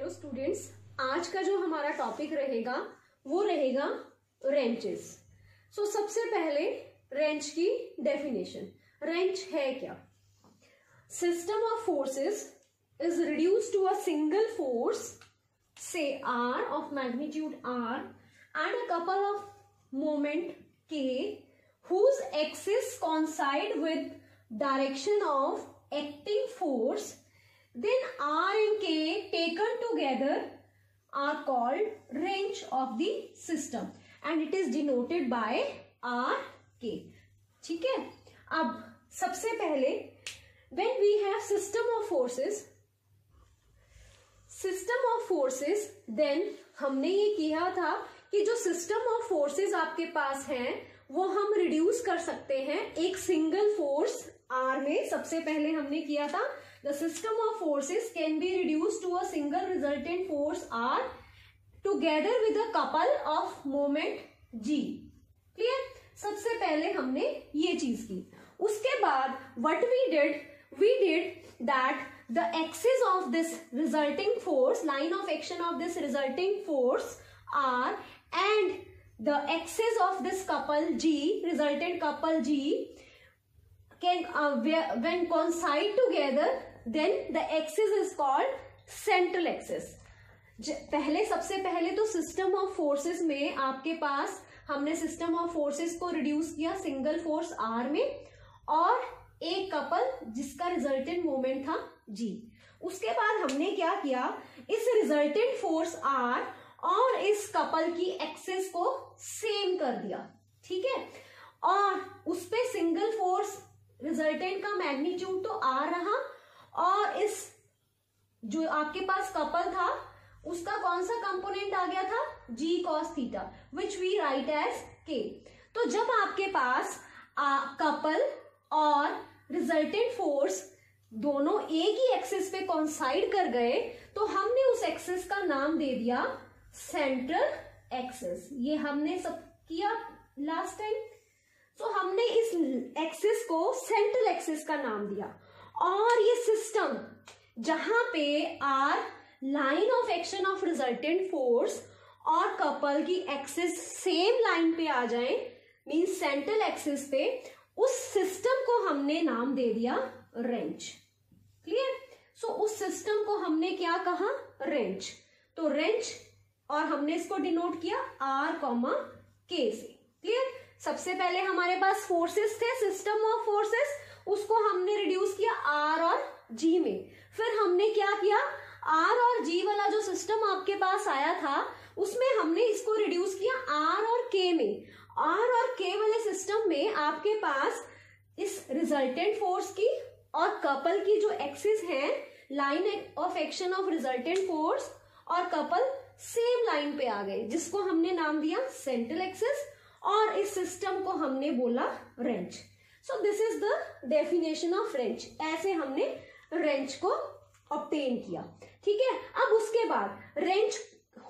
Hello students आज का जो हमारा टॉपिक रहेगा वो रहेगा रेंचेस सो so, सबसे पहले रेंच की डेफिनेशन रेंच है क्या? System of forces is reduce to a single force say R of magnitude R and a couple of moment K whose axis coincide with direction of acting force Then R and K taken together are called range of the system and it is denoted by R K. ठीक है अब सबसे पहले when we have system of forces system of forces then हमने ये किया था कि जो सिस्टम ऑफ़ फोर्सेस आपके पास हैं वो हम रिड्यूस कर सकते हैं एक सिंगल फोर्स आर में सबसे पहले हमने किया था The system of forces can be reduced to a single resultant force R together with a couple of moment G. Clear? सबसे पहले हमने ये चीज की उसके बाद what we did we did that the axis of this resulting force line of action of this resulting force R and the axis of this couple G resultant couple G can uh, when coincide together then the axis is called central axis पहले, सबसे पहले तो system of forces में आपके पास, हमने system of forces को reduce किया सिंगल फोर्स आर में, और एक कपल जिसका रिजल्टेंट मोमेंट था जी उसके बाद हमने क्या किया? इस रिजल्टेंट फोर्स आर और इस कपल की एक्सेस को सेम कर दिया, ठीक है? और उस पे सिंगल फोर्स रिजल्टेंट का मैग्नीट्यूड तो आ रहा और इस जो आपके पास कपल था उसका कौन सा कंपोनेंट आ गया था? G cos theta which we write as K तो जब आपके पास आ, कपल और रिजल्टेंट फोर्स दोनों एक ही एक्सिस पे कॉन्साइड कर गए तो हमने उस एक्सिस का नाम दे दिया सेंट्रल एक्सिस ये हमने सब किया लास्ट टाइम तो हमने इस एक्सिस को सेंट्रल एक्सिस का नाम दिया। और ये सिस्टम जहाँ पे R line of action of resultant force और कपल की एक्सिस सेम लाइन पे आ जाए मीन सेंट्रल एक्सिस पे, उस सिस्टम को हमने नाम दे दिया रेंच क्लियर सो उस सिस्टम को हमने क्या कहा? रेंच तो रेंच और हमने इसको डिनोट किया आर कॉमा के से. क्लियर सबसे पहले हमारे पास फोर्सेस थे सिस्टम ऑफ़ फोर्सेस उसको हमने रिड्यूस किया आर और जी में। फिर हमने क्या किया? आर और जी वाला जो सिस्टम आपके पास आया था, उसमें हमने इसको रिड्यूस किया आर और के में। आर और के वाले सिस्टम में आपके पास इस रिजल्टेंट फोर्स की और कपल की जो एक्सिस है line of action of resultant force और कपल सेम लाइन पे आ गए, जिसको हमने नाम दिया सेंट्रल एक्सिस और इस सिस्टम को हमने बोला wrench so this is the definition of wrench ऐसे हमने रेंच को ऑप्टेन किया। ठीक है? अब उसके बाद रेंच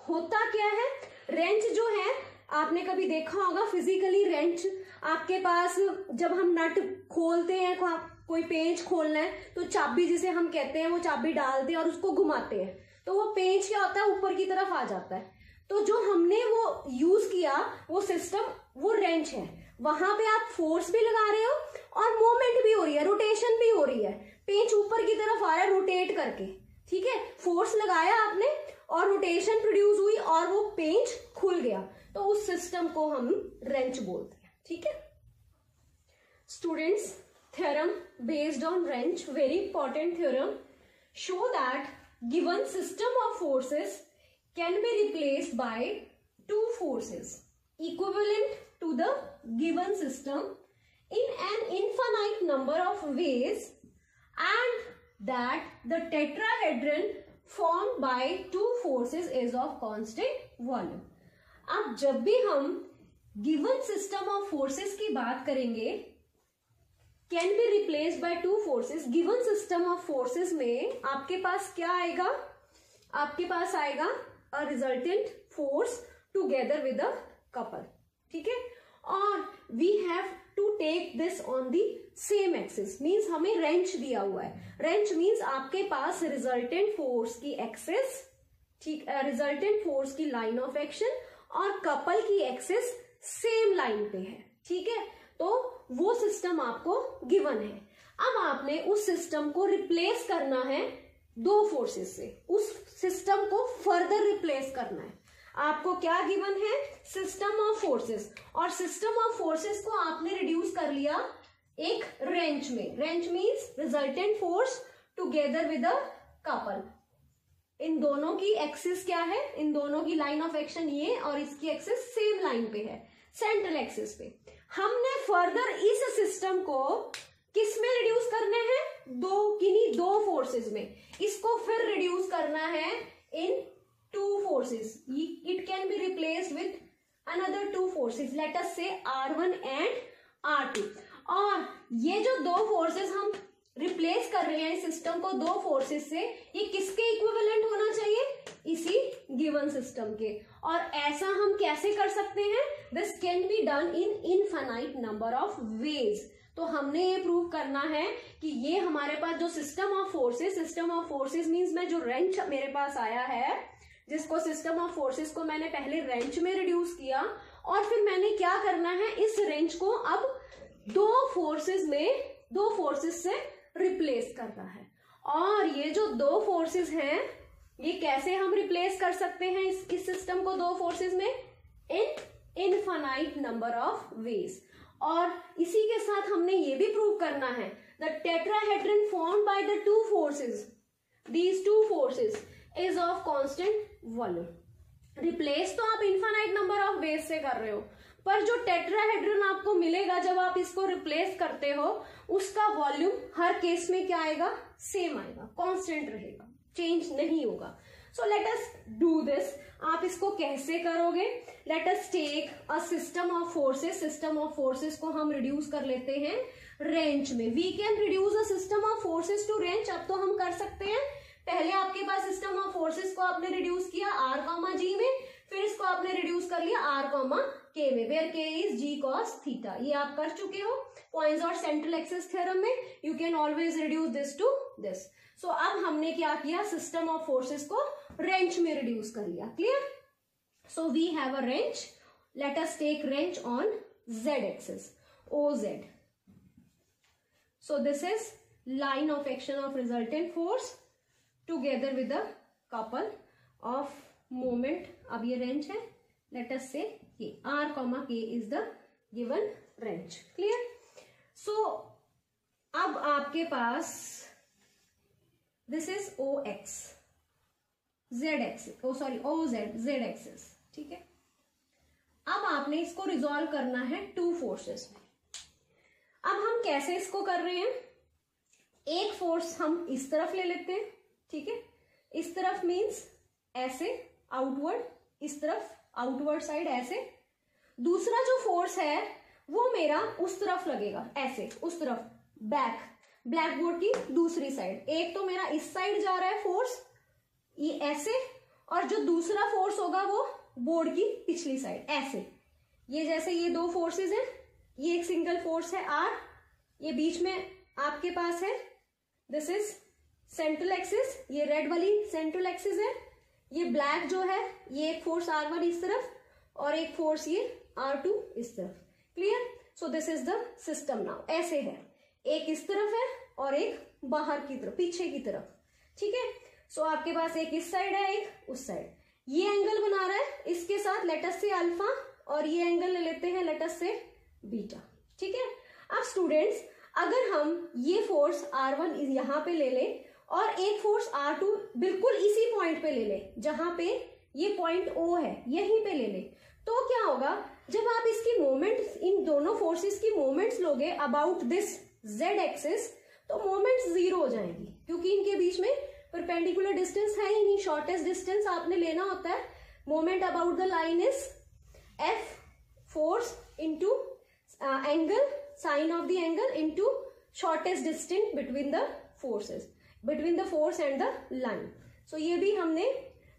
होता क्या है? रेंच जो है आपने कभी देखा होगा फिजिकली रेंच आपके पास जब हम नट खोलते हैं को, कोई पेंच खोलना है तो चाबी जिसे हम कहते हैं वो चाबी डालते हैं और उसको घुमाते हैं। तो वो पेंच क्या होता है? ऊपर की तरफ़ आ जाता है। तो जो हमने वो यूज़ किया वो सिस्टम वो रेंच है। वहाँ पे आप फोर्स भी लगा रहे हो और मूवमेंट भी हो रही है रोटेशन भी हो रही है। पेंच ऊपर की तरफ़ आ रहा है रोटेट करके, ठीक है? फोर्स लगाया आपने और रोटेशन प्रोड्यूस हुई और वो पेंच खुल गया। तो उस सिस्टम को हम रेंच बोलते हैं, ठीक है? Students theorem based on wrench very important theorem show that given system of forces can be replaced by two forces equivalent to the given system in an infinite number of ways and that the tetrahedron formed by two forces is of constant volume. अब जब भी हम given system of forces की बात करेंगे can be replace by two forces given system of forces में आपके पास क्या आएगा? आपके पास आएगा a resultant force together with a couple ठीक है? और we have to take this on the same axis means हमें रेंच दिया हुआ है। रेंच मीन्स आपके पास रिजल्टेंट फोर्स की एक्सेस ठीक रिजल्टेंट फोर्स की लाइन ऑफ़ एक्शन और कपल की एक्सेस सेम लाइन पे है। ठीक है? तो वो सिस्टम आपको गिवन है। अब आपने उस सिस्टम को रिप्लेस करना है दो फोर्सेस से। उस सिस्टम को फर्दर रिप्लेस करना है। आपको क्या गिवन है? सिस्टम ऑफ़ फोर्सेस और सिस्टम ऑफ़ फोर्सेस को आपने रिड्यूस कर लिया एक रेंच में. Wrench means resultant force together with a couple इन दोनों की एक्सिस क्या है? इन दोनों की लाइन ऑफ़ एक्शन ये और इसकी एक्सिस सेम लाइन पे है. सेंट्रल एक्सिस पे. हमने फर्दर इस सिस्टम को किसमें रिड्यूस करने हैं? दो, किन्हीं दो फोर्सेस में. इसको फिर रिड्यूस करना है इन it can be replace with another two forces let us say R one and R two और ये जो दो फोर्सेस हम रिप्लेस कर रहे हैं इस सिस्टम को, दो फोर्सेस से, ये किसके इक्विवेलेंट होना चाहिए? इसी गिवन सिस्टम के. और ऐसा हम कैसे कर सकते हैं? This can be done in infinite number of ways तो हमने ये प्रूव करना है कि ये हमारे पास जो system of forces system of forces means में जो रेंच मेरे पास आया है जिसको सिस्टम ऑफ़ फोर्सेस को मैंने पहले रेंच में रिड्यूस किया और फिर मैंने क्या करना है इस रेंच को अब दो फोर्सेस में दो फोर्सेस से रिप्लेस करना है। और ये जो दो फोर्सेस हैं ये कैसे हम रिप्लेस कर सकते हैं इस, इस सिस्टम को दो फोर्सेस में? In infinite number of ways और इसी के साथ हमने ये भी प्रूव करना है the tetrahedron form by the two forces these two forces is of constant volume replace तो आप इनफाइनाइट नंबर ऑफ़ वेज से कर रहे हो, पर जो टेट्राहेड्रन आपको मिलेगा जब आप इसको रिप्लेस करते हो, उसका वॉल्यूम हर केस में क्या आएगा? सेम आएगा कांस्टेंट रहेगा चेंज नहीं होगा। So let us do this आप इसको कैसे करोगे? Let us take a system of forces system of forces को हम रिड्यूस कर लेते हैं रेंज में। We can reduce a system of forces to wrench अब तो हम कर सकते हैं पहले आपके पास सिस्टम ऑफ़ फोर्सेस को आपने रिड्यूस किया आर कॉमा जी में, फिर इसको आपने रिड्यूस कर लिया आर कॉमा के में वेयर के इज़ जी कॉस थीटा ये आप कर चुके हो पॉइंट्स और सेंट्रल एक्सेस थ्योरम में. You can always reduce this to this so अब हमने क्या किया? सिस्टम ऑफ़ फोर्सेस को रेंच में रिड्यूस कर लिया. Clear so we have a wrench let us take wrench on Z axis O Z so, this is line of action of resultant force. Together with the couple of moment. अब ये range है. Let us say K R comma K is the given wrench clear so अब आपके पास this is O X Z X O sorry O Z Z axis ठीक है? अब आपने इसको रिजोल्व करना है टू फोर्सेस में. अब हम कैसे इसको कर रहे हैं? एक फोर्स हम इस तरफ़ ले लेते हैं. ठीक है? इस तरफ़ मींस ऐसे आउटवर्ड इस तरफ़ आउटवर्ड साइड ऐसे। दूसरा जो फोर्स है, वो मेरा उस तरफ़ लगेगा, ऐसे, उस तरफ़ बैक ब्लैक बोर्ड की दूसरी साइड एक तो मेरा इस साइड जा रहा है फोर्स ये ऐसे, और जो दूसरा फोर्स होगा वो बोर्ड की पिछली साइड ऐसे। ये जैसे ये दो फोर्सेस हैं, ये एक सिंगल फोर्स है आर ये बीच में आपके पास है। दिस इज़ सेंट्रल एक्सिस, ये रेड वाली सेंट्रल एक्सिस है, ये ब्लैक जो है, ये एक फोर्स आर वन इस तरफ़ और एक फोर्स ये आर टू इस तरफ़। Clear so this is the system now ऐसे है। एक इस तरफ़ है और एक बाहर की तरफ़, पीछे की तरफ़। ठीक है? सो आपके पास एक इस साइड है, एक उस साइड ये एंगल बना रहा है, इसके साथ लेटस से अल्फ़ा और ये एंगल ले लेते हैं लेटस से बीटा ठीक है? अब स्टूडेंट्स अगर हम ये फोर्स आर वन यहाँ पे ले लें और एक फोर्स आर टू बिल्कुल इसी पॉइंट पे ले ले, जहाँ पे ये पॉइंट ओ है, यहीं पे ले ले। तो क्या होगा, जब आप इसकी मोमेंट इन दोनों फोर्सेस की मोमेंट्स लोगे अबाउट दिस जेड एक्सिस तो मोमेंट्स ज़ीरो हो जाएँगी, क्योंकि इनके बीच में परपेंडिकुलर डिस्टेंस है ही नहीं शॉर्टेस्ट डिस्टेंस आपने लेना होता है। Moment about the line is F force into angle sine of the angle into shortest distance between the forces between the force and the line so ये भी हमने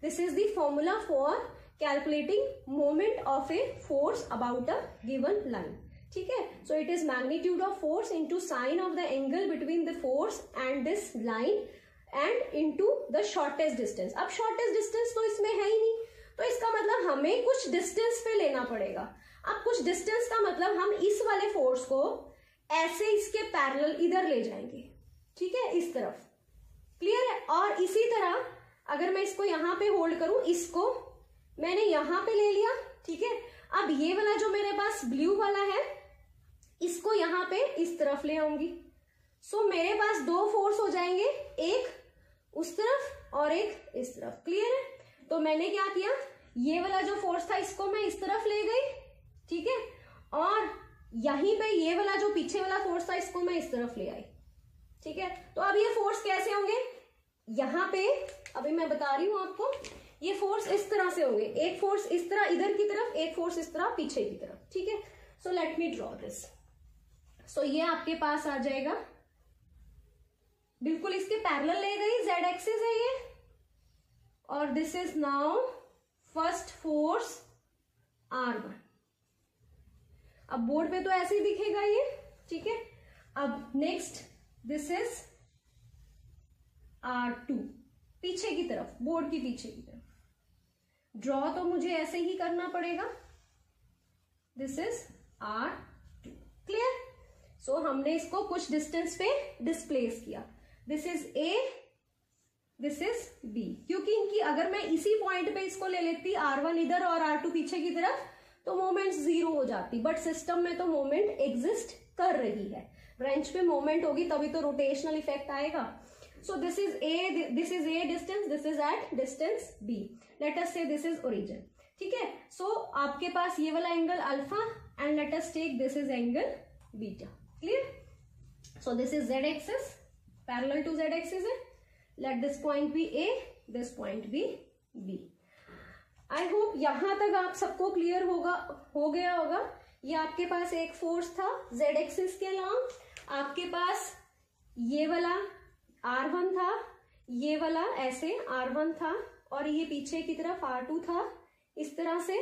this is the for calculating moment of a force about a given line ठीक है? So it is magnitude of force into sine of the angle between the force and this line and into the shortest distance अब shortest distance तो इसमें है ही नहीं। तो इसका मतलब हमें कुछ डिस्टेंस पे लेना पड़ेगा। अब कुछ डिस्टेंस का मतलब हम इस वाले फोर्स को ऐसे इसके पैरल इधर ले जाएँगे। ठीक है? इस तरफ़। क्लियर है? और इसी तरह अगर मैं इसको यहाँ पे होल्ड करूँ इसको मैंने यहाँ पे ले लिया ठीक है? अब ये वाला जो मेरे पास ब्लू वाला है इसको यहाँ पे इस तरफ़ ले आऊँगी। सो so, मेरे पास दो फोर्स हो जाएँगे एक उस तरफ़ और एक इस तरफ़। क्लियर है? तो मैंने क्या किया? ये वाला जो फोर्स था इसको मैं इस तरफ़ ले गई ठीक है? और यहीं पे ये वाला जो पीछे वाला फोर्स था इसको मैं इस तरफ़ ले आई। ठीक है? तो अब ये फोर्स कैसे होंगे? यहाँ पे, अभी मैं बता रही हूँ आपको, ये फोर्स इस तरह से होंगे। एक फोर्स इस तरह इधर की तरफ़, एक फोर्स इस तरह पीछे की तरफ़, ठीक है? So let me draw this so ये आपके पास आ जाएगा। बिल्कुल इसके पैरेलल ले गई जेड एक्सिस है ये। और this is now first force R one अब बोर्ड पे तो ऐसे ही दिखेगा ये, ठीक है? अब next this is R two पीछे की तरफ़ बोर्ड की पीछे की तरफ़। ड्रॉ तो मुझे ऐसे ही करना पड़ेगा। This is R two clear so हमने इसको कुछ डिस्टेंस पे डिस्प्लेस किया। This is A this is B क्योंकि इनकी, अगर मैं इसी पॉइंट पे इसको ले लेती आर वन इधर और आर टू पीछे की तरफ़ तो मोमेंट ज़ीरो हो जाती। बट सिस्टम में तो मोमेंट एग्जिस्ट कर रही है। ब्रेंच पे मोमेंट होगी, तभी तो रोटेशनल इफ़ेक्ट आएगा। So this is A this is A distance this is at distance B let us say this is origin ठीक है? सो आपके पास ये वाला angle alpha and let us take this is angle beta clear so this is Z axis parallel to Z axis है. Let this point be A this point be B I hope यहाँ तक आप सबको clear होगा, हो गया होगा। ये आपके पास एक फोर्स था जेड एक्सिस के अलॉन्ग आपके पास ये वाला आर वन था, ये वाला ऐसे आर वन था और ये पीछे की तरफ़ आर टू था। इस तरह से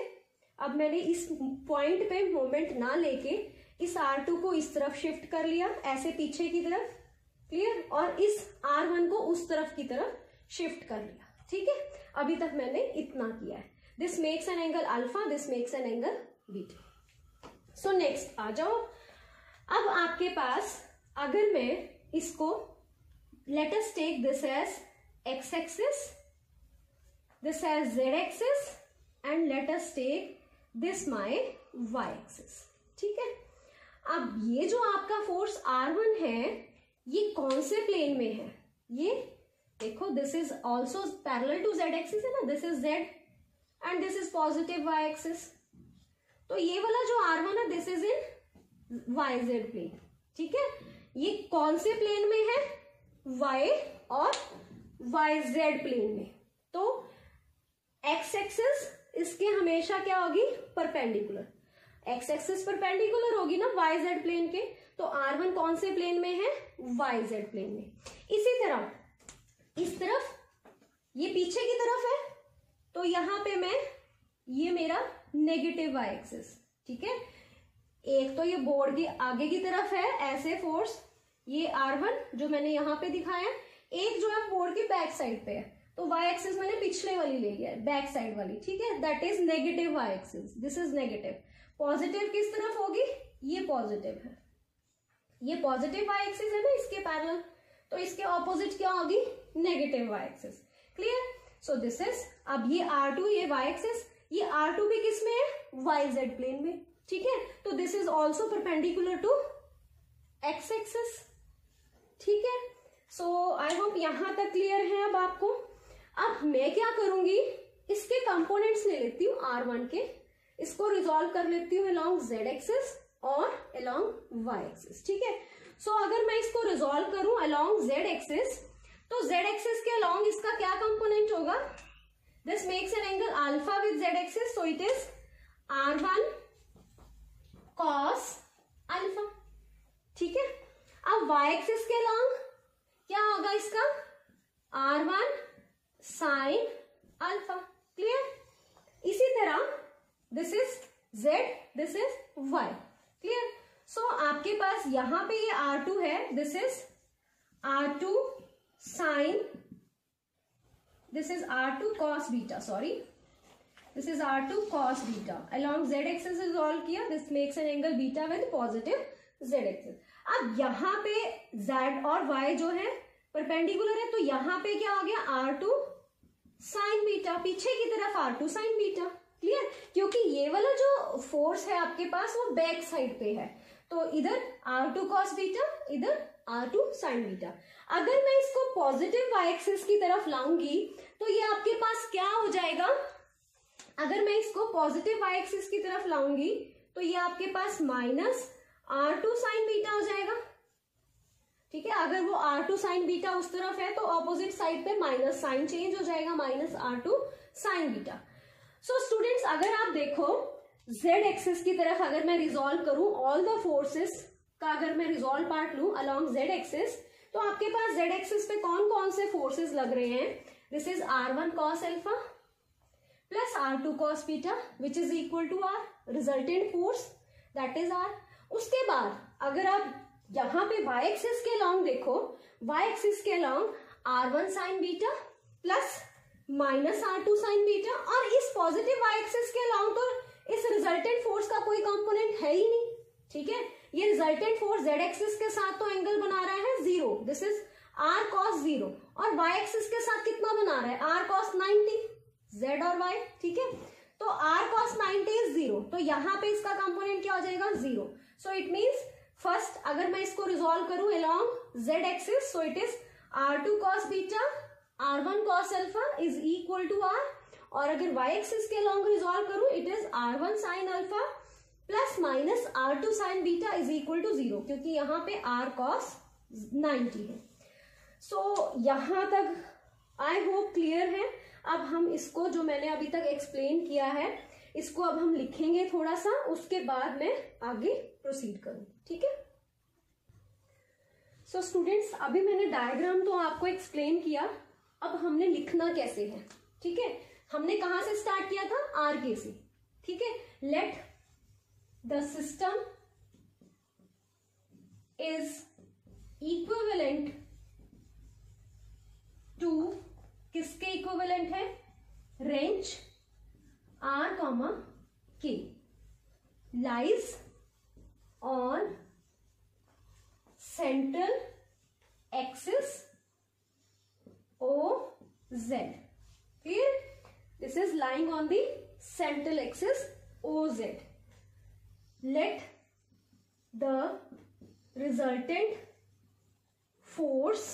अब मैंने इस पॉइंट पे मोमेंट ना लेके इस आर टू को इस तरफ़ शिफ्ट कर लिया, ऐसे पीछे की तरफ़ क्लियर और इस आर वन को उस तरफ़ की तरफ़ शिफ्ट कर लिया, ठीक है? अभी तक मैंने इतना किया है। This makes an angle alpha this makes an angle beta so next आ जाओ। अब आपके पास, अगर मैं इसको let us take this as x axis this as z axis and let us take this my y axis ठीक है? अब ये जो आपका फोर्स R1 है, ये कौन से प्लेन में है? ये, देखो this is also parallel to z axis है ना? This is z and this is positive y axis तो ये वाला जो आर वन है this is in y z plane ठीक है? ये कौन से प्लेन में है? वाई और वाई जेड प्लेन में। तो एक्स एक्सिस इसके हमेशा क्या होगी? परपेंडिकुलर एक्स एक्सिस परपेंडिकुलर होगी ना वाई जेड प्लेन के। तो आर वन कौन से प्लेन में है? वाई जेड प्लेन में। इसी तरह, इस तरफ़ ये पीछे की तरफ़ है। तो यहाँ पे मैं, ये मेरा नेगेटिव वाई एक्सेस ठीक है? एक तो ये बोर्ड की आगे की तरफ़ है, ऐसे फोर्स ये आर वन जो मैंने यहाँ पे दिखाया एक जो है बोर्ड की बैक साइड पे है। तो वाई एक्सिस मैंने पिछले वाली ले लिया है बैक साइड वाली, ठीक है? That is negative y axis this is negative positive किस तरफ़ होगी? ये पॉजिटिव है। ये पॉजिटिव वाई एक्सिस है ना इसके पैरल तो इसके ऑपोजिट क्या होगी? Negative y axis clear so this is अब ये आर टू ये वाई एक्सिस ये आर टू भी किसमें है? जेड प्लेन में। ठीक है? तो this is also perpendicular to x axes ठीक है? सो आई होप यहाँ तक क्लियर है अब आपको। अब मैं क्या करूँगी? इसके कंपोनेंट्स ले लेती हूँ आर वन के। इसको रिजोल्व कर लेती हूँ अलॉन्ग जेड एक्सिस और अलॉन्ग वाई एक्सिस ठीक है? सो अगर मैं इसको रिजोल्व करूँ अलॉन्ग जेड एक्सिस तो जेड एक्सिस के अलॉन्ग इसका क्या कंपोनेंट होगा? This makes an angle alpha with z axis so it is R one cos alpha ठीक है? अब वाई एक्सिस के लॉन्ग क्या होगा इसका? R one sine alpha clear इसी तरह this is z this is y clear so आपके पास यहाँ पे ये आर टू है this is R two sine this is r2 cos beta, sorry. This is r2 cos beta. Along z axis is all किया this makes an angle beta with positive z axis. अब यहाँ पे z और y जो है perpendicular है तो यहाँ पे क्या हो गया? R2 साइन बीटा पीछे की तरफ़ r2 साइन बीटा क्लियर क्योंकि ये वाला जो फोर्स है आपके पास, वो बैक साइड पे है. तो इधर r2 cos बीटा इधर r2 साइन बीटा अगर मैं इसको पॉजिटिव वाई एक्सिस की तरफ़ लाऊँगी तो ये आपके पास क्या हो जाएगा? अगर मैं इसको पॉजिटिव वाई एक्सिस की तरफ़ लाऊँगी तो ये आपके पास minus R two sine beta हो जाएगा। ठीक है? अगर वो आर टू साइन बीटा उस तरफ़ है तो ऑपोजिट साइड पे माइनस साइन चेंज हो जाएगा minus R two sine beta so students अगर आप देखो जेड एक्सिस की तरफ़ अगर मैं रिजोल्व करूँ ऑल द फोर्सेस का अगर मैं रिजोल्व पार्ट लू अलॉन्ग जेड एक्सिस तो आपके पास जेड एक्सिस पे कौन कौन से फोर्सेस लग रहे हैं? This is R one cos alpha plus R two cos beta which is equal to R resultant force that is R उसके बाद, अगर आप यहाँ पे वाई एक्सिस के लॉन्ग देखो वाई एक्सिस के long one sine beta plus minus R two sine beta और इस पॉजिटिव वाई एक्सिस के लॉन्ग तो इस रिजल्टेंट फोर्स का कोई कंपोनेंट है ही नहीं, ठीक है? ये रिजल्टेंट फोर्स जेड एक्सिस के साथ तो एंगल बना रहा है zero this is R cos zero और वाई एक्सिस के साथ कितना बना रहा है? आर कॉस नाइनटी जेड और वाई ठीक है? तो R cos ninety is zero तो यहाँ पे इसका कंपोनेंट क्या हो जाएगा? Zero so it means first अगर मैं इसको रिजोल्व करूँ along z axis so it is R two cos beta R one cos alpha is equal to R और अगर वाई एक्सिस के अलोंग रिजोल्व करूँ it is R one sine alpha plus minus R two sine beta is equal to zero क्योंकि यहाँ पे R cos ninety है। So so, यहाँ तक आई होप क्लियर है। अब हम इसको जो मैंने अभी तक एक्सप्लेन किया है, इसको अब हम लिखेंगे थोड़ा सा उसके बाद मैं आगे प्रोसीड करूँ, ठीक है? सो स्टूडेंट्स अभी मैंने डायग्राम तो आपको एक्सप्लेन किया, अब हमने लिखना कैसे है, ठीक है? हमने कहा से स्टार्ट किया था? आर के से, ठीक है? Let the system is equivalent to किसके इक्विवेलेंट है? Wrench R comma K lies on central axis O Z फिर this is lying on the central axis O Z let the resultant force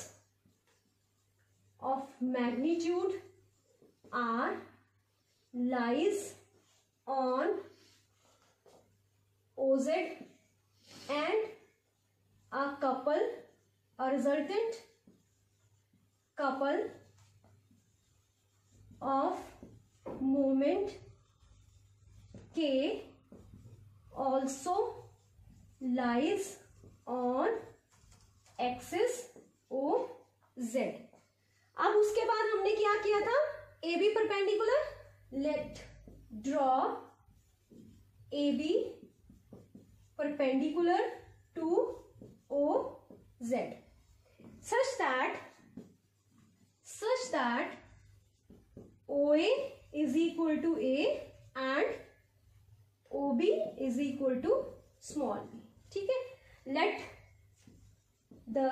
of magnitude r lies on OZ and a couple, a resultant couple of moment K also lies on axis OZ. अब उसके बाद हमने क्या किया था? A B perpendicular let draw A B perpendicular to O Z such that such that O A is equal to A and O B is equal to small ठीक है? Let the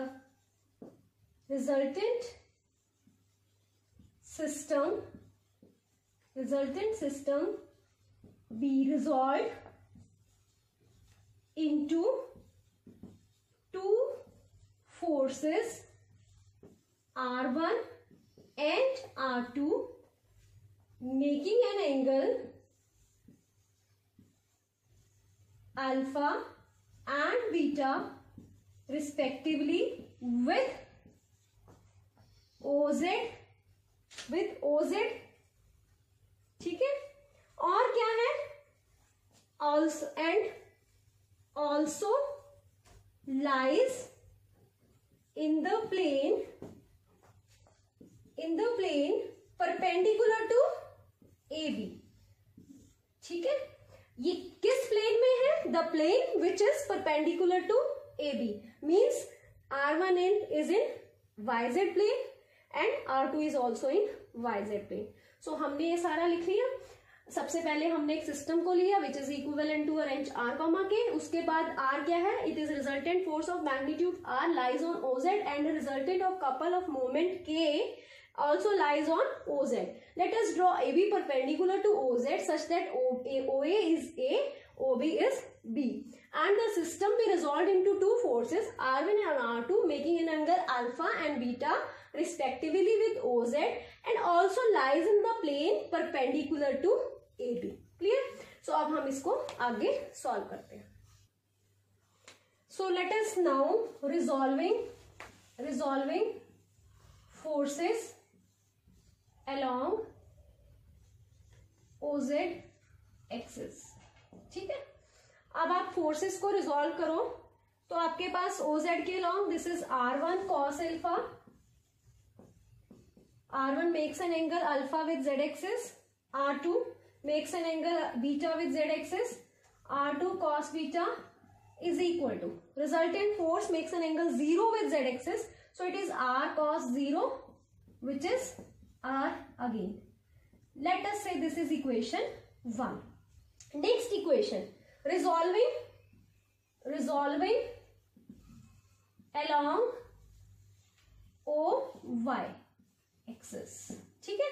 resultant system resultant system be resolved into two forces R1 and R2 making an angle alpha and beta respectively with OZ with OZ ठीक है? और क्या है? Also and also lies in the plane in the plane perpendicular to A B ठीक है? ये किस plane में है? The plane which is perpendicular to A B means R one and is in YZ plane and R2 is also in y z plane so हमने ये सारा लिख लिया सबसे पहले हमने एक सिस्टम को लिया which is equivalent to wrench R comma K उसके बाद आर क्या है it is resultant force of magnitude R lies on OZ and resultant of couple of moment K also also lies on OZ. Let us draw AB perpendicular to OZ such that OA is A, OB is B. And the system be resolved two forces R1 and R2 making an angle alpha and beta respectively with OZ and also lies in the plane perpendicular to AB. Clear? So अब हम इसको आगे solve करते हैं. So let us now resolving resolving forces along OZ axis ठीक है अब आप फोर्सेस को रिजोल्व करो तो आपके पास ओ जेड के long this is R one cos alpha R one makes an angle alpha with z axes R two makes an angle beta with z axes R two cos beta is equal to resultant force makes an angle zero with z axes so it is R cos zero which is R again let us say this is equation one next equation resolving resolving along o y axis ठीक है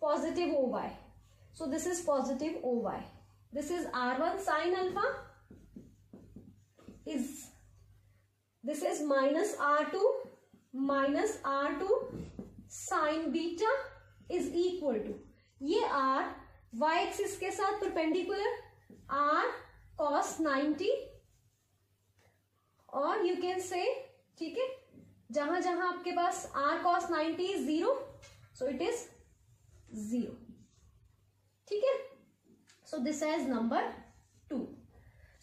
positive o y so this is positive o y this is r1 sin alpha is this is minus r2 minus r2 sin beta is equal to ये r y axis के साथ perpendicular r cos 90 और you can say ठीक है? जहाँ जहाँ आपके पास R cos ninety is zero so it is zero ठीक है? So this is number two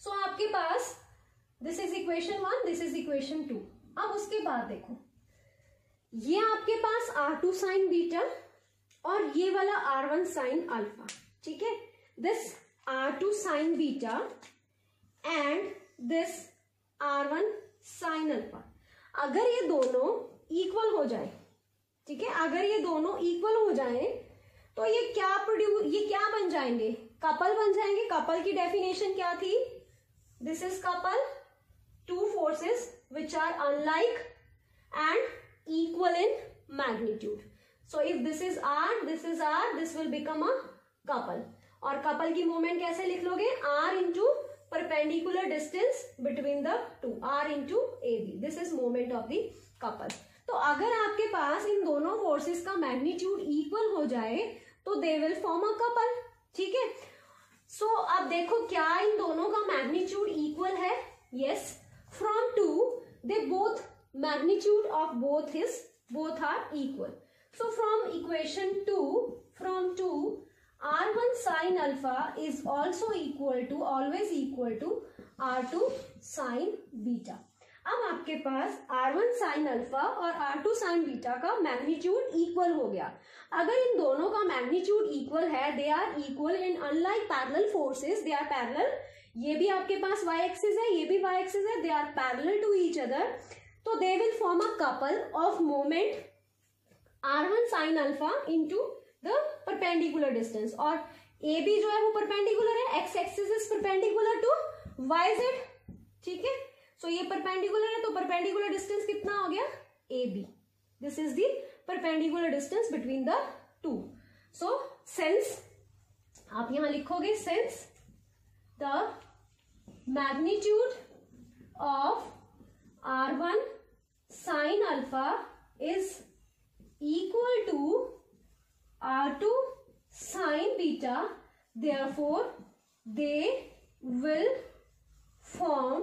so आपके पास this is equation one this is equation two अब उसके बाद देखो। ये आपके पास आर टू साइन बीटा और ये वाला आर वन साइन अल्फ़ा ठीक है? This R two sine beta and this R one sine alpha अगर ये दोनों इक्वल हो जाए, ठीक है? अगर ये दोनों इक्वल हो जाए तो ये क्या प्रोड्यूस ये क्या बन जाएँगे? कपल बन जाएँगे। कपल की डेफिनेशन क्या थी? This is couple two forces which are unlike and equal in magnitude. So if this is R this is R this will become a couple और कपल की मूवमेंट कैसे लिख लोगे? R into perpendicular distance between the two, r into ab this is moment of the couple. तो अगर आपके पास इन दोनों फोर्सेस का मैग्नीट्यूड इक्वल हो जाए तो they will form a couple ठीक है? सो अब देखो क्या इन दोनों का मैग्नीट्यूड इक्वल है? Yes from two they both magnitude of both is both are equal so from equation two from two r1 sin alpha is also equal to, always equal to r2 sin beta. अब आपके पास R1 sign alpha और R2 sine beta का magnitude equal हो गया। अगर इन दोनों का मैग्नीट्यूड इक्वल है they are equal in unlike parallel forces they are parallel ये भी आपके पास y एक्सिस है, ये भी y एक्सिस है they are parallel to each other तो they will form a couple of moment R one sine alpha into the perpendicular distance और ए बी जो है वो परपेंडिकुलर है. X axis is perpendicular to y z ठीक है? So ये perpendicular है तो परपेंडिकुलर डिस्टेंस कितना हो गया? A B this is the perpendicular distance between the two so since आप यहाँ लिखोगे since the magnitude of R one sine alpha is equal to R2 sin beta. Therefore, they will form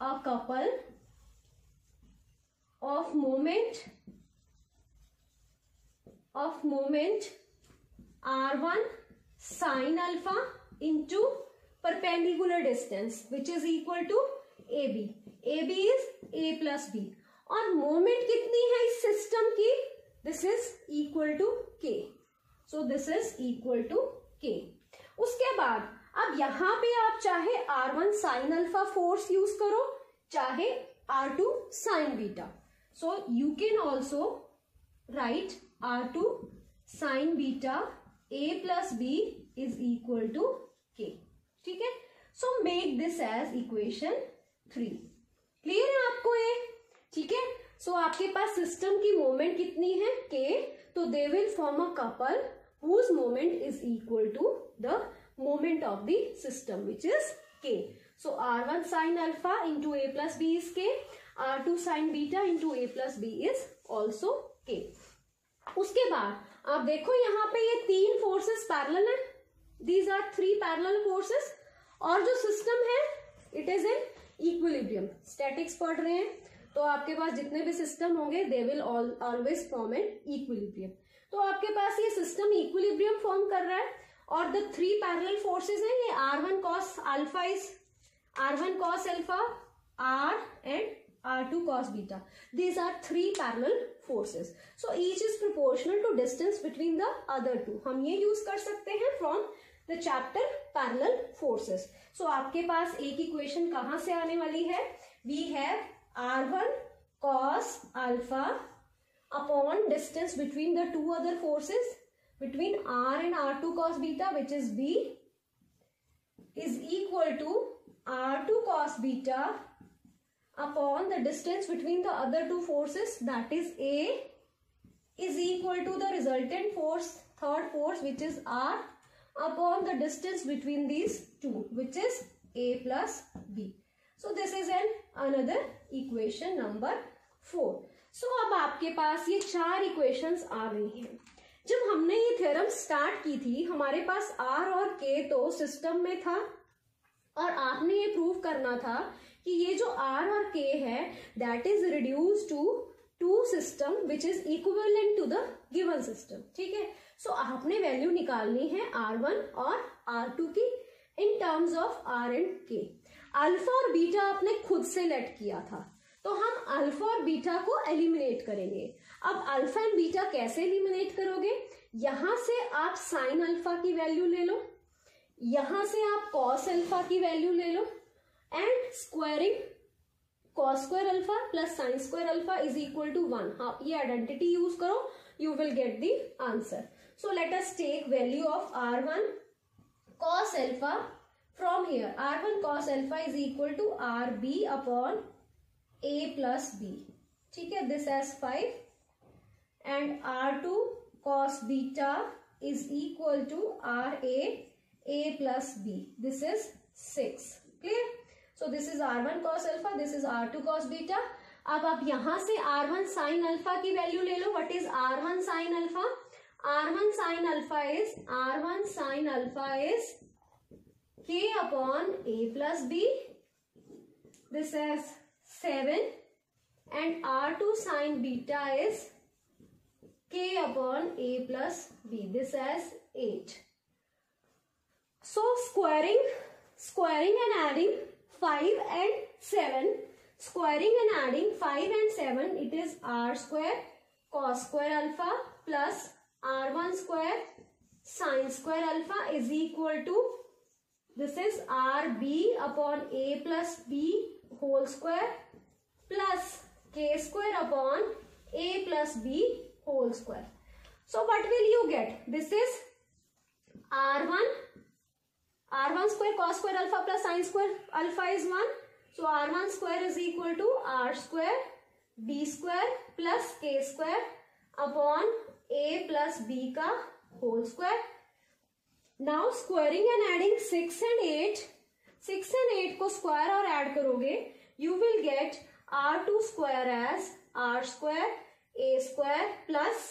a couple of moment of moment R1 sin alpha into perpendicular distance which is equal to AB. AB is A plus B. और moment कितनी है इस system की this is equal to K so this is equal to K उसके बाद, अब यहाँ पे आप चाहे R one sine alpha force use करो, चाहे R two sine beta so you can also write R two sine beta A plus B is equal to K ठीक है? So make this as equation three clear है आपको ये? ठीक है? So so, आपके पास सिस्टम की मोमेंट कितनी है? के तो they will form a couple whose moment is equal to the moment of the system which is K so R one sine alpha into A plus B is K R two sine beta into A plus B is also K उसके बाद आप देखो यहाँ पे ये तीन forces parallel है. These are three parallel forces और जो सिस्टम है it is in equilibrium statics पढ़ रहे हैं. तो आपके पास जितने भी सिस्टम होंगे they will always form an equilibrium तो आपके पास ये सिस्टम इक्विलिब्रियम फॉर्म कर रहा है, और द थ्री पैरेलल फोर्सेस हैं, ये R one cos alpha is R one cos alpha R and R two cos beta these are three parallel forces so each is proportional to distance between the other two हम ये use कर सकते हैं from the chapter parallel forces so आपके पास एक equation कहाँ से आने वाली है? We have r1 cos alpha upon distance between the two other forces between r and r2 cos beta which is b is equal to r2 cos beta upon the distance between the other two forces that is a is equal to the resultant force third force which is r upon the distance between these two which is a plus b. so this is an another equation number 4 so अब आपके पास ये चार equations आ गई हैं। जब हमने ये थ्योरम स्टार्ट की थी हमारे पास आर और के तो सिस्टम में था। और आपने ये प्रूव करना था कि ये जो आर और के है that is reduce to to system which is equivalent to the given system ठीक है? सो so, आपने वैल्यू निकालनी है आर वन और आर टू की in terms of R and K alpha और बीटा आपने खुद से लेट किया था। तो हम अल्फ़ा और बीटा को एलिमिनेट करेंगे। अब अल्फ़ा एंड बीटा कैसे एलिमिनेट करोगे? यहाँ से आप साइन अल्फ़ा की वैल्यू ले लो। यहाँ से आप कॉस अल्फ़ा की वैल्यू ले लो। And squaring cos square alpha plus sine square alpha is equal to one. हाँ ये आइडेंटिटी यूज़ करो you will get the answer so let us take value of R one cos alpha from here R one cos alpha is equal to R B upon A plus B ठीक है this as five and R two cos beta is equal to R A A plus B this is six clear so this is R one cos alpha this is R two cos beta अब आप यहाँ से R one sine alpha की value ले लो. What is R one sine alpha R one sine alpha is R one sine alpha is K upon A plus B. This is 7 and R2 sin beta is k upon a plus b. This as 8. So squaring, squaring and adding 5 and 7. Squaring and adding 5 and 7 it is r square cos square alpha plus r1 square sine square alpha is equal to this is rb upon a plus b whole square plus k square upon a plus b whole square. So what will you get? This is R1, R1 square cos square alpha plus sine square alpha is 1. So R1 square is equal to R square B square plus K square upon A plus B ka whole square. Now squaring and adding six and eight six and eight को square और add करोगे you will get R two square as R square A square plus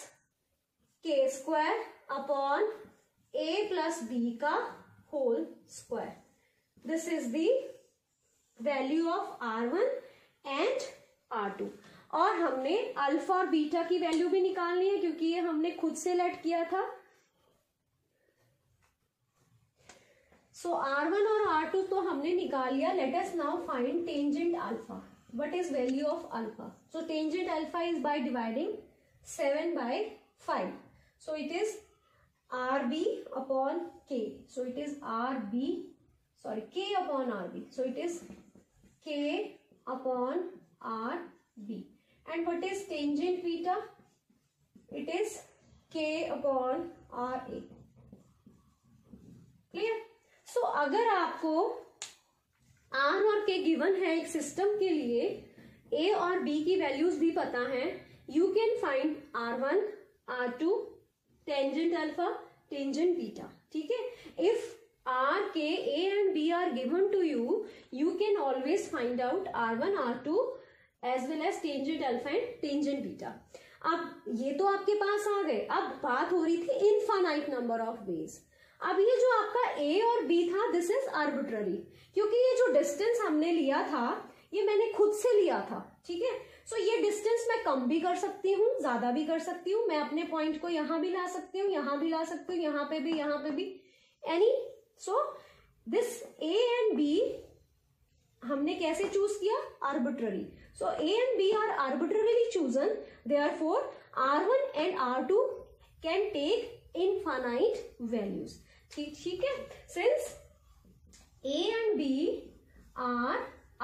K square upon A plus B का whole square this is the value of R one and R two और हमने alpha और beta की value भी निकालनी है, क्योंकि ये हमने खुद से लेट किया था। सो आर वन और आर टू तो हमने निकाल लिया. Let's now find tangent alpha what is value of alpha so tangent alpha is by dividing seven by five so it is R B upon K so it is R B sorry K upon R B so it is K upon R B and what is tangent beta it is K upon R A clear so अगर आपको R और के given है एक system के लिए A और B की वैल्यूज़ भी पता है you can find R one R two tangent alpha tangent beta ठीक है? If R K A and B are given to you you can always find out R one R two as well as tangent alpha and tangent beta अब, ये तो आपके पास आ गए। अब बात हो रही थी इनफाइनाइट नंबर ऑफ़ वेज अब ये जो आपका ए और बी था दिस इज़ आर्बिट्ररी क्योंकि ये जो डिस्टेंस हमने लिया था, ये मैंने खुद से लिया था, ठीक है? सो ये डिस्टेंस मैं कम भी कर सकती हूँ, ज़्यादा भी कर सकती हूँ, मैं अपने पॉइंट को यहाँ भी ला सकती हूँ, यहाँ भी ला सकती हूँ, यहाँ पे भी, यहाँ पे भी। Any so this A and B हमने कैसे चूज़ किया? Arbitrary so A and B are arbitrarily chosen therefore R one and R two can take infinite values ठीक है? Since A and B are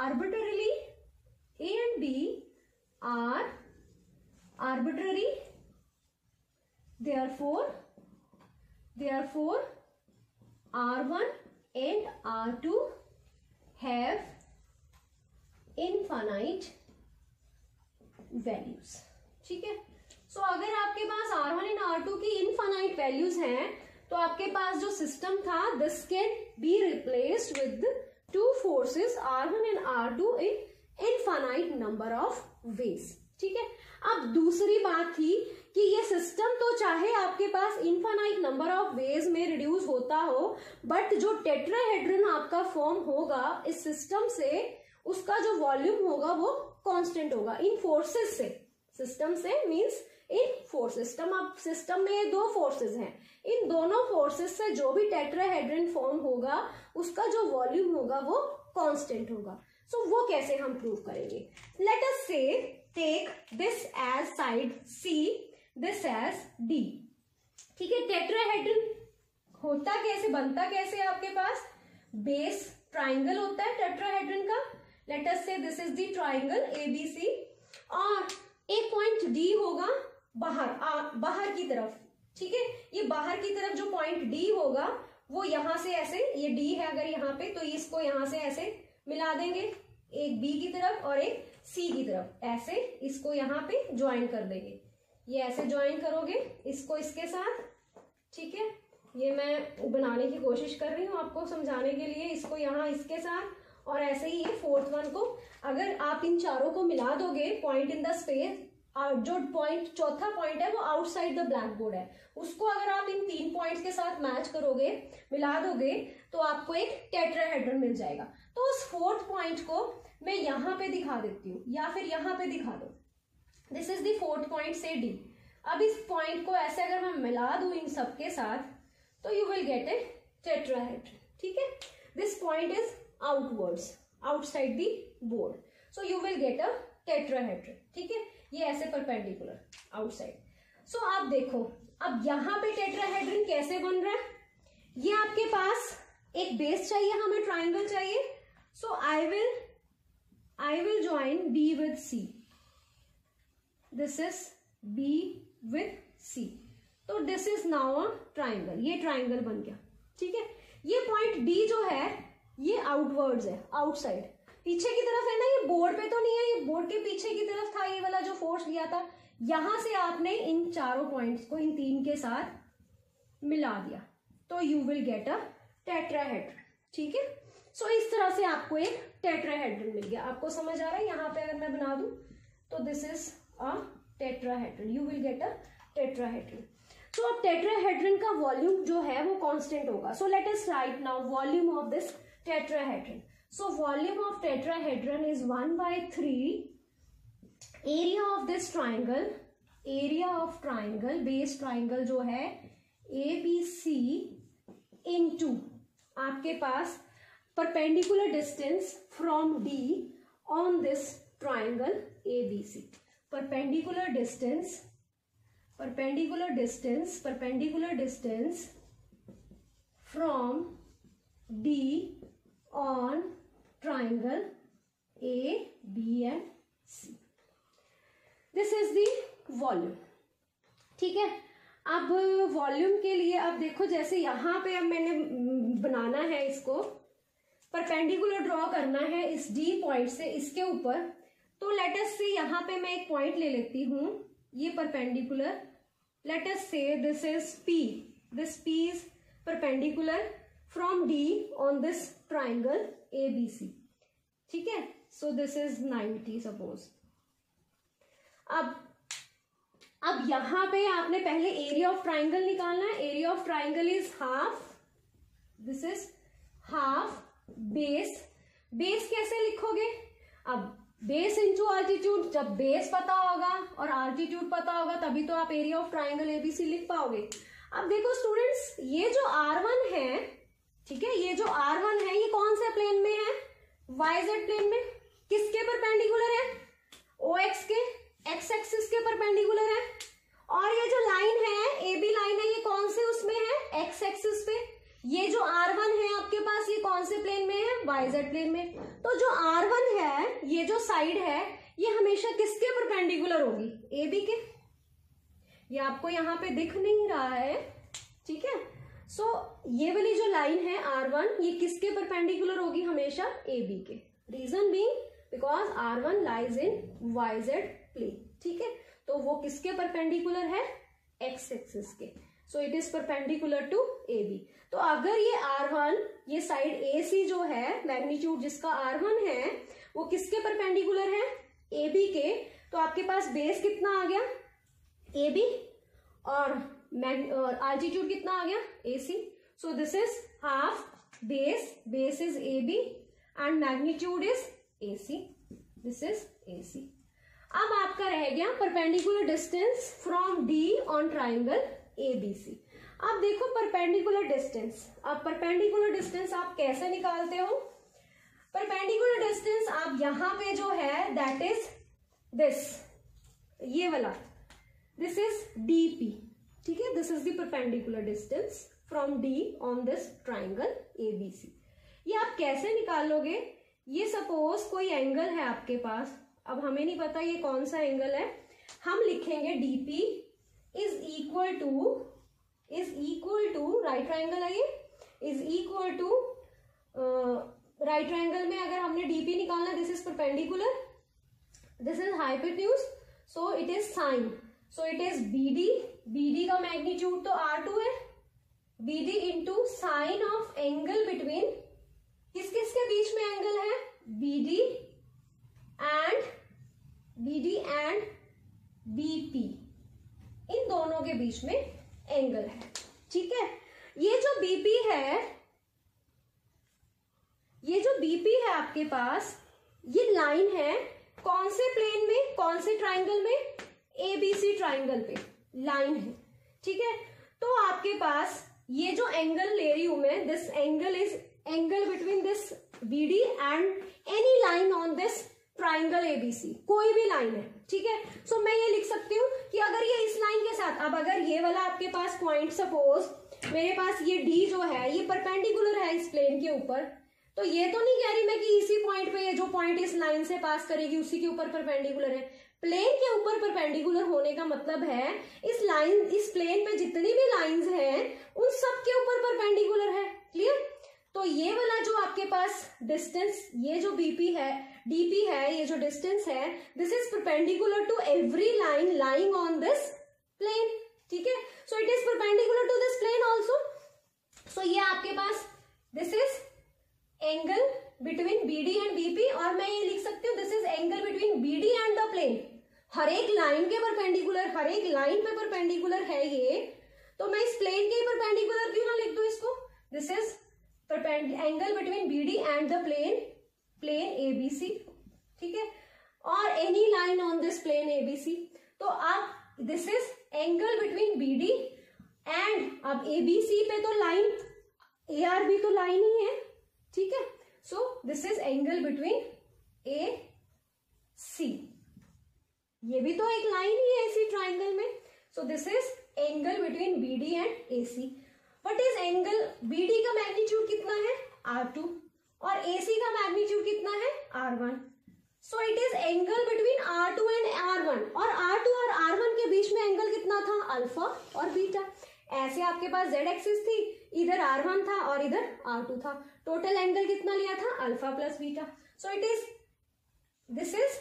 arbitrarily A and B are arbitrary therefore therefore R one and R two have infinite values ठीक है? So अगर आपके पास R one and R two की infinite values हैं तो आपके पास जो सिस्टम था this can be replaced with two forces R one and R two in infinite number of ways ठीक है? अब दूसरी बात थी कि ये सिस्टम तो चाहे आपके पास इनफाइनाइट नंबर ऑफ़ वेज में रिड्यूस होता हो बट जो टेट्राहेड्रन आपका फॉर्म होगा, इस सिस्टम से उसका जो वॉल्यूम होगा, वो कांस्टेंट होगा इन फोर्सेस से। सिस्टम से मींस इन फोर्स सिस्टम अब सिस्टम में दो फोर्सेस हैं। इन दोनों फोर्सेस से जो भी टेट्राहेड्रन फॉर्म होगा उसका जो वॉल्यूम होगा वो कांस्टेंट होगा। सो so, वो कैसे हम प्रूव करेंगे? Let us say take this as side C this as D ठीक है टेट्राहेड्रन होता कैसे बनता कैसे आपके पास? बेस ट्राइंगल होता है टेट्राहेड्रन का। Let us say this is the triangle ABC और एक पॉइंट डी होगा। बाहर आ, बाहर की तरफ़ ठीक है? ये बाहर की तरफ़ जो पॉइंट डी होगा वो यहाँ से ऐसे ये डी है अगर यहाँ पे तो इसको यहाँ से ऐसे मिला देंगे एक बी की तरफ़ और एक सी की तरफ़। ऐसे इसको यहाँ पे ज्वाइन कर देंगे। ये ऐसे ज्वाइन करोगे इसको इसके साथ ठीक है? ये मैं बनाने की कोशिश कर रही हूँ आपको समझाने के लिए इसको यहाँ इसके साथ और ऐसे ही ये फोर्थ वन को अगर आप इन चारों को मिला दोगे पॉइंट इन द स्पेस जो पॉइंट चौथा पॉइंट है, वो आउटसाइड द ब्लैक बोर्ड है। उसको अगर आप इन तीन पॉइंट्स के साथ मैच करोगे, मिला दोगे तो आपको एक टेट्राहेड्रन मिल जाएगा। तो उस फोर्थ पॉइंट को मैं यहाँ पे दिखा देती हूँ, या फिर यहाँ पे दिखा दो। This is fourth point say D अब इस पॉइंट को ऐसे अगर मैं मिला दू इन सबके साथ तो you will get a tetrahedron ठीक है? This point is outwards outside the board so you will get a tetrahedron ठीक है? ये ऐसे परपेंडिकुलर आउटसाइड सो आप देखो, अब यहाँ पे टेट्राहेड्रन कैसे बन रहा है? ये आपके पास एक बेस चाहिए, हमें ट्राइंगल चाहिए. So I will I will join B with C this is B with C तो this is now a triangle ये ट्राइंगल बन गया. ठीक है? ये पॉइंट डी जो है, ये आउटवर्ड्स है आउटसाइड पीछे की तरफ़ है ना, ये बोर्ड पे तो नहीं है, ये बोर्ड के पीछे की तरफ़ था ये वाला जो फोर्स लिया था। यहाँ से आपने इन चारों पॉइंट्स को, इन तीन के साथ मिला दिया। तो you will get a tetrahedron ठीक है? सो इस तरह से आपको एक टेट्राहेड्रन मिल गया। आपको समझ आ रहा है? यहाँ पे अगर मैं बना दू तो this is a tetrahedron you will get a tetrahedron so अब टेट्राहेड्रन का वॉल्यूम जो है वो कांस्टेंट होगा। So let us write now volume of this tetrahedron So volume of tetrahedron is 1 by 3. Area of this triangle, area of triangle, base triangle जो है ABC into आपके पास perpendicular distance from D on this triangle ABC. Perpendicular distance, perpendicular distance, perpendicular distance from D on triangle A, B and C. This is the volume. ठीक है अब volume के लिए अब देखो जैसे यहाँ पे अब मैंने बनाना है इसको परपेंडिकुलर ड्रॉ करना है इस डी पॉइंट से इसके ऊपर तो लेटस से यहाँ पे मैं एक पॉइंट ले लेती हूँ ये perpendicular let's say this is P this P is perpendicular on this triangle A B C ठीक है? So this is ninety suppose अब अब यहाँ पे आपने पहले एरिया ऑफ़ ट्राइंगल निकालना है. Area of triangle is half this is half base base कैसे लिखोगे? अब बेस इंटू आल्टीट्यूड जब बेस पता होगा और आल्टीट्यूड पता होगा, तभी तो आप एरिया ऑफ़ ट्राइंगल एबीसी लिख पाओगे. अब देखो स्टूडेंट्स ये जो आर वन है ठीक है, ये जो आर वन है, ये कौन से प्लेन में है? वाईजेड प्लेन में। किसके परपेंडिकुलर है? ओ एक्स के एक्स एक्सिस के परपेंडिकुलर है। और ये जो लाइन है ए बी लाइन है, ये कौन से उसमें है? एक्स एक्सिस पे। ये जो आर वन है आपके पास, ये कौन से प्लेन में है? वाईजेड प्लेन में। तो जो आर वन है, ये जो साइड है, ये हमेशा किसके परपेंडिकुलर होगी? ए बी के। ये आपको यहाँ पे दिख नहीं रहा है। ठीक है? सो so, ये वाली जो लाइन है आर वन ये किसके परपेंडिकुलर होगी हमेशा? ए बी के। Reason being because R one lies in YZ plane ठीक है? तो वो किसके परपेंडिकुलर है? एक्स एक्सिस के। So it is perpendicular to A B तो अगर ये आर वन ये साइड ए सी जो है मैग्नीट्यूड जिसका आर वन है वो किसके परपेंडिकुलर है? ए बी के। तो आपके पास बेस कितना आ गया? ए बी और आल्टीट्यूड कितना आ गया? A C so this is half base base is A B and magnitude is A C this is A C अब आपका रह गया perpendicular distance from D on triangle A B C अब देखो परपेंडिकुलर डिस्टेंस अब perpendicular distance आप कैसे निकालते हो? परपेंडिकुलर डिस्टेंस आप यहाँ पे जो है दैट इज़ दिस ये वाला. दिस इज़ डीपी ठीक है? This is the perpendicular distance from D on this triangle A B C ये आप कैसे निकालोगे? ये सपोज़ कोई एंगल है आपके पास। अब हमें नहीं पता ये कौन सा एंगल है। हम लिखेंगे DP is equal to is equal to right triangle है ये? Is equal to right triangle में अगर हमने डीपी निकालना this is perpendicular this is hypotenuse so it is sine so it is B D B D का magnitude तो R two है. B D into sine of angle between किस किस के बीच में एंगल है? B D and B D and BP इन दोनों के बीच में एंगल है. ठीक है? ये जो बीपी है, ये जो बीपी है आपके पास, ये लाइन है कौन से प्लेन में, कौन से ट्राइंगल में? ए बी सी ट्राइंगल पे लाइन है ठीक है? तो आपके पास ये जो एंगल ले रही हूँ मैं this angle is angle between this B D and any line on this triangle ABC कोई भी लाइन है ठीक है? सो so, मैं ये लिख सकती हूँ कि अगर ये इस लाइन के साथ अब अगर ये वाला आपके पास पॉइंट सपोज़ मेरे पास ये डी जो है ये परपेंडिकुलर है इस प्लेन के ऊपर तो ये तो नहीं कह रही मैं कि इसी पॉइंट पे ये जो पॉइंट इस लाइन से पास करेगी उसी के ऊपर परपेंडिकुलर है। प्लेन के ऊपर परपेंडिकुलर होने का मतलब है, इस लाइन इस प्लेन पे जितनी भी लाइंस हैं, उन सब के ऊपर परपेंडिकुलर है क्लियर तो ये वाला जो आपके पास डिस्टेंस ये जो बीपी है डीपी है, ये जो डिस्टेंस है this is perpendicular to every line lying on this plane ठीक है? So it is perpendicular to this plane also so ये आपके पास this is angle between BD and BP और मैं ये लिख सकती हूँ this is angle between BD and the plane हर एक लाइन के परपेंडिकुलर हर एक लाइन पे परपेंडिकुलर है ये तो मैं इस प्लेन के परपेंडिकुलर क्यों ना लिख दू इसको? This is angle between BD and the plane plane ABC ठीक है? और any line on this plane ABC तो अब this is angle between BD and अब एबीसी पे तो लाइन ए आर बी तो लाइन ही है, ठीक है? So this is angle between A C ये भी तो एक लाइन ही है इसी ट्राइंगल में. So this is angle between BD and A C what is angle BD का मैग्नीट्यूड कितना है? आर टू और ए सी का मैग्नीट्यूड कितना है? R one so it is angle between R two and R one और R two और R one के बीच में एंगल कितना था? अल्फ़ा और बीटा ऐसे आपके पास जेड एक्सिस थी, इधर आर वन था और इधर आर टू था. टोटल एंगल कितना लिया था? Alpha plus beta so it is this is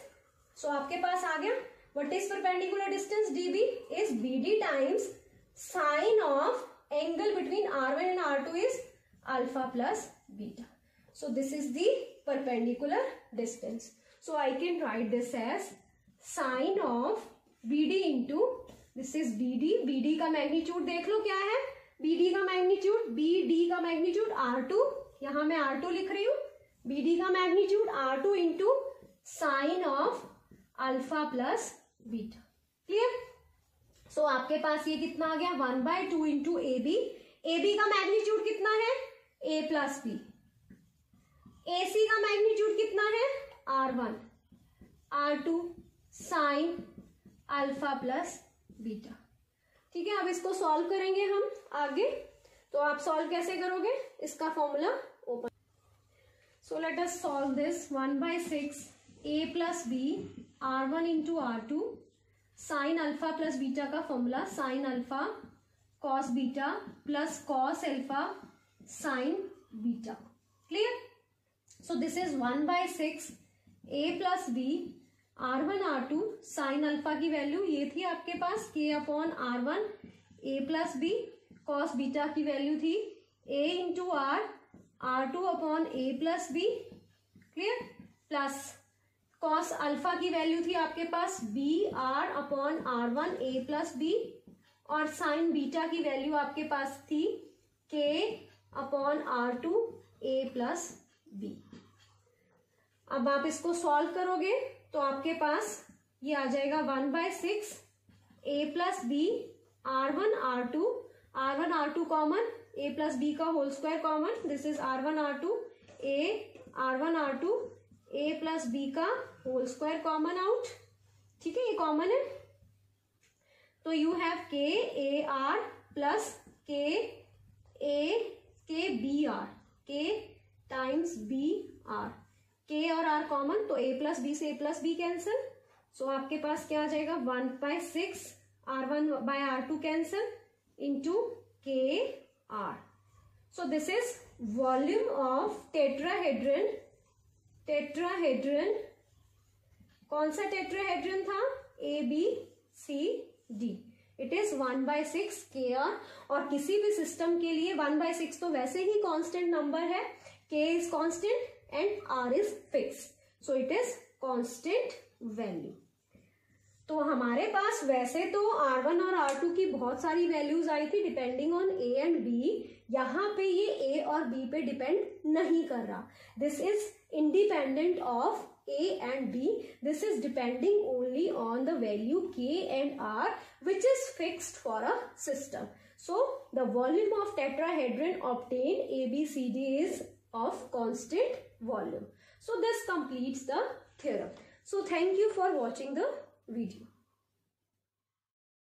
so आपके पास आ गया। What is perpendicular distance D B is B D times sine of angle between R one and R two is alpha plus beta so this is the perpendicular distance. So i can write this as sine of bd into, this is bd bd का magnitude देख लो, क्या है? Bd का magnitude bd का magnitude r2 यहाँ मैं R two लिख रही हूँ। Bd का magnitude R two into sine of alpha plus beta clear so आपके पास ये कितना आ गया? One by two into A B A B का मैग्नीट्यूड कितना है? A plus B A C का मैग्नीट्यूड कितना है? R one R two sine alpha plus beta ठीक है, अब इसको सॉल्व करेंगे हम आगे। तो आप सॉल्व कैसे करोगे? इसका formula open so let us solve this one by six A plus B R one into R two sine alpha plus beta का formula sine alpha cos beta plus cos alpha sine beta clear so this is one by six A plus B R one R two sine alpha की value ये थी आपके पास K upon R one A plus B cos beta की value थी A into R R two upon A plus B clear plus cos alpha की value थी आपके पास B R upon R one A plus B और sine beta की value आपके पास थी K upon R two A plus B अब आप इसको सॉल्व करोगे तो आपके पास ये आ जाएगा one by six A plus B R one R two R one R two common A plus B का whole square common this is R one R two A R one R two A plus B का whole square common out ठीक है, ये common है. तो you have K A are plus K A K B R K times B R K और R common तो A plus B से A plus B cancel so आपके पास क्या आ जाएगा? One by six R one by R two cancel K R so this is volume of tetrahedron tetrahedron कौन सा टेट्राहेड्रन था? A B C D it is one by six K R और किसी भी सिस्टम के लिए one by six तो वैसे ही कांस्टेंट नंबर है। K is constant and R is fix so it is constant value. तो हमारे पास वैसे तो R1 और R2 की बहुत सारी वैल्यूज़ आई थी depending on A and B यहाँ पे ये A और B पे डिपेंड नहीं कर रहा। This is independent of A and B this is depending only on the value K and R which is fixed for a system so the volume of tetrahedron obtain A B C D is of constant volume so this completes the theorem so thank you for watching the video.